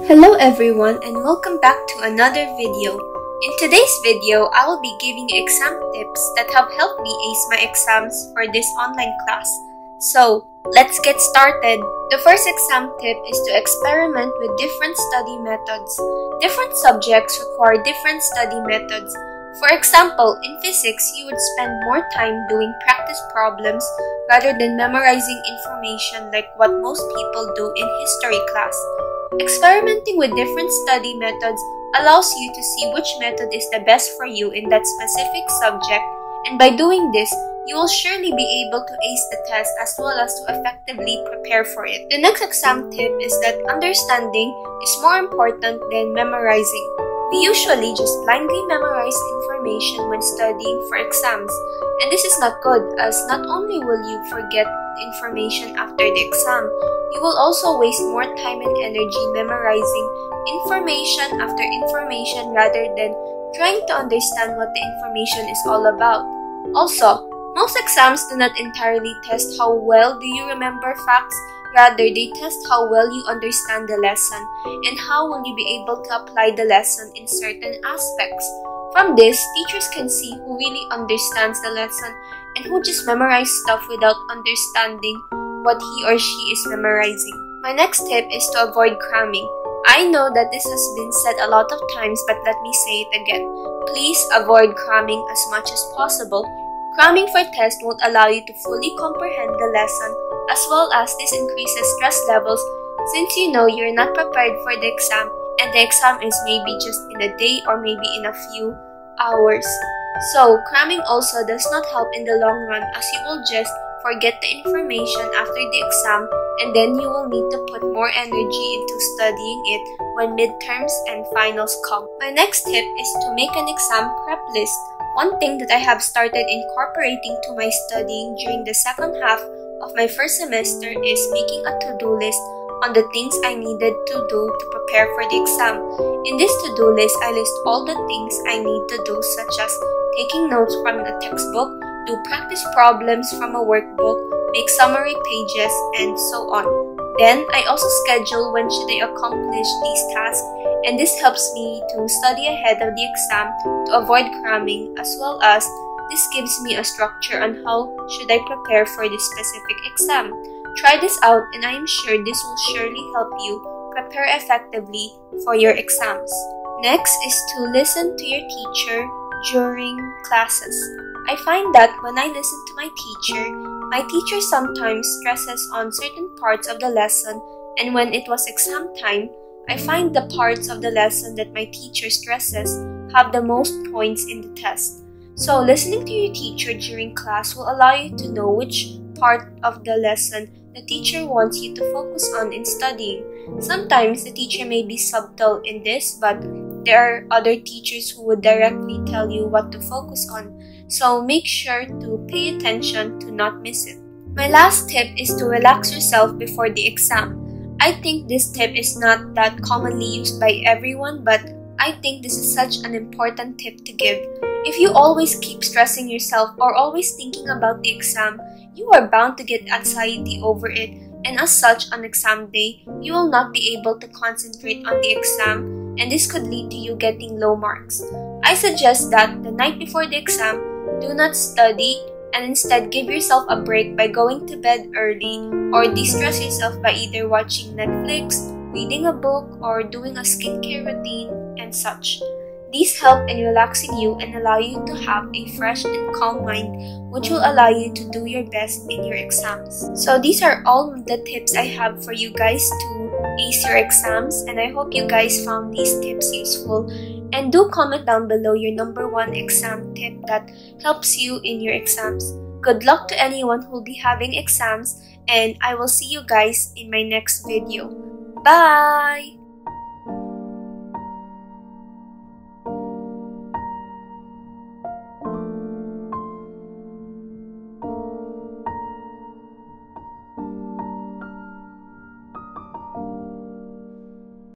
Hello everyone and welcome back to another video. In today's video, I will be giving exam tips that have helped me ace my exams for this online class. So, let's get started. The first exam tip is to experiment with different study methods. Different subjects require different study methods. For example, in physics, you would spend more time doing practice problems rather than memorizing information like what most people do in history class. Experimenting with different study methods allows you to see which method is the best for you in that specific subject, and by doing this, you will surely be able to ace the test as well as to effectively prepare for it. The next exam tip is that understanding is more important than memorizing. We usually just blindly memorize information when studying for exams, and this is not good as not only will you forget information after the exam, you will also waste more time and energy memorizing information after information rather than trying to understand what the information is all about. Also, most exams do not entirely test how well do you remember facts, rather they test how well you understand the lesson and how will you be able to apply the lesson in certain aspects. From this, teachers can see who really understands the lesson and who just memorize stuff without understanding what he or she is memorizing. My next tip is to avoid cramming. I know that this has been said a lot of times, but let me say it again. Please avoid cramming as much as possible. Cramming for tests won't allow you to fully comprehend the lesson, as well as this increases stress levels since you know you're not prepared for the exam and the exam is maybe just in a day or maybe in a few hours. So, cramming also does not help in the long run as you will just forget the information after the exam and then you will need to put more energy into studying it when midterms and finals come. My next tip is to make an exam prep list. One thing that I have started incorporating to my studying during the second half of my first semester is making a to-do list on the things I needed to do to prepare for the exam. In this to-do list, I list all the things I need to do such as taking notes from the textbook, do practice problems from a workbook, make summary pages, and so on. Then, I also schedule when should I accomplish these tasks and this helps me to study ahead of the exam to avoid cramming as well as this gives me a structure on how should I prepare for this specific exam. Try this out and I am sure this will surely help you prepare effectively for your exams. Next is to listen to your teacher during classes. I find that when I listen to my teacher, my teacher sometimes stresses on certain parts of the lesson, and when it was exam time, I find the parts of the lesson that my teacher stresses have the most points in the test. So, listening to your teacher during class will allow you to know which part of the lesson the teacher wants you to focus on in studying. Sometimes the teacher may be subtle in this, but there are other teachers who would directly tell you what to focus on, so make sure to pay attention to not miss it. My last tip is to relax yourself before the exam. I think this tip is not that commonly used by everyone, but I think this is such an important tip to give. If you always keep stressing yourself or always thinking about the exam, you are bound to get anxiety over it, and as such, on exam day, you will not be able to concentrate on the exam and this could lead to you getting low marks. I suggest that the night before the exam, do not study and instead give yourself a break by going to bed early or distress yourself by either watching Netflix, reading a book, or doing a skincare routine and such. These help in relaxing you and allow you to have a fresh and calm mind, which will allow you to do your best in your exams. So, these are all the tips I have for you guys to ace your exams, and I hope you guys found these tips useful. And do comment down below your number one exam tip that helps you in your exams. Good luck to anyone who will be having exams, and I will see you guys in my next video. Bye!